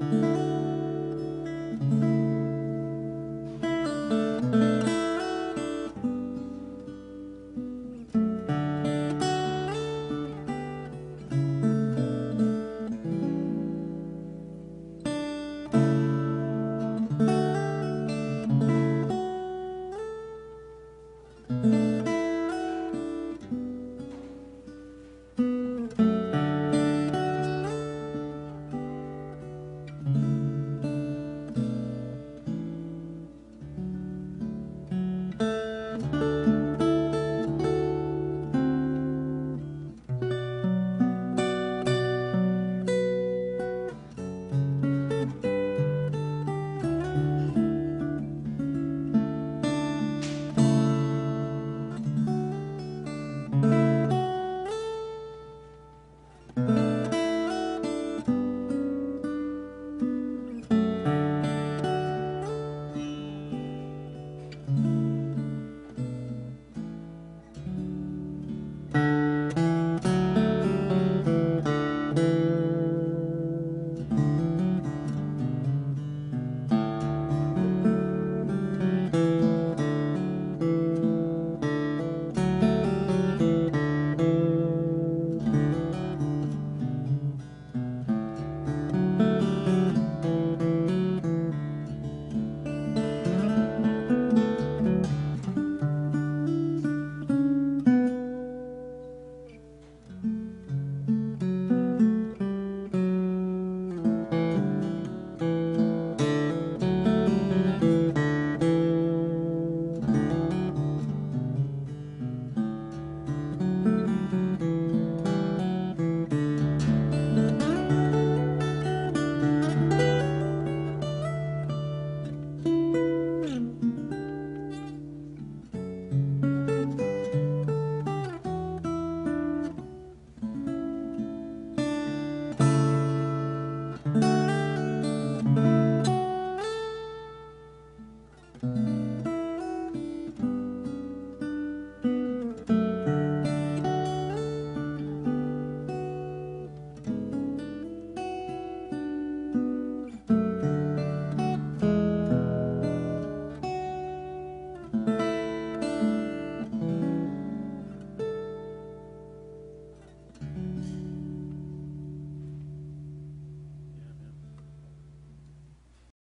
Música